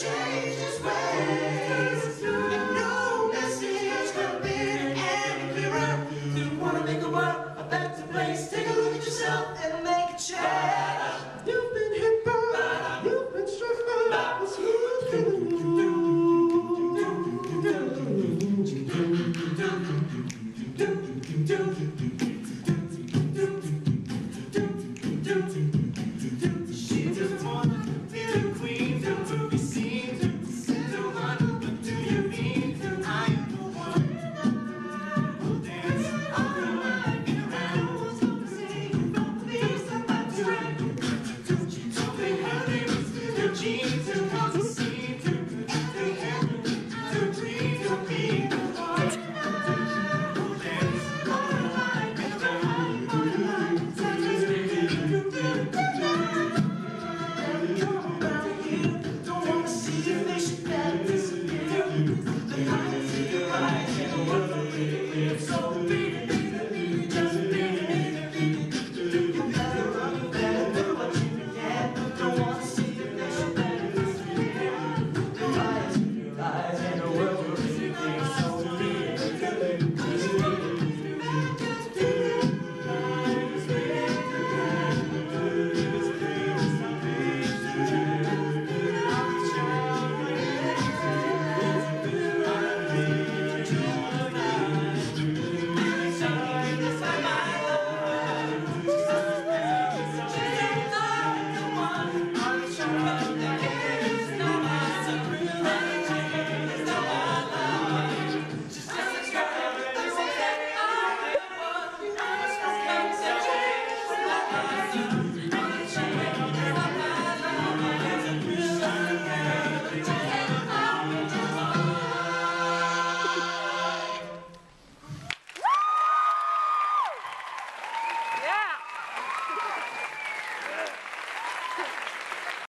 shame.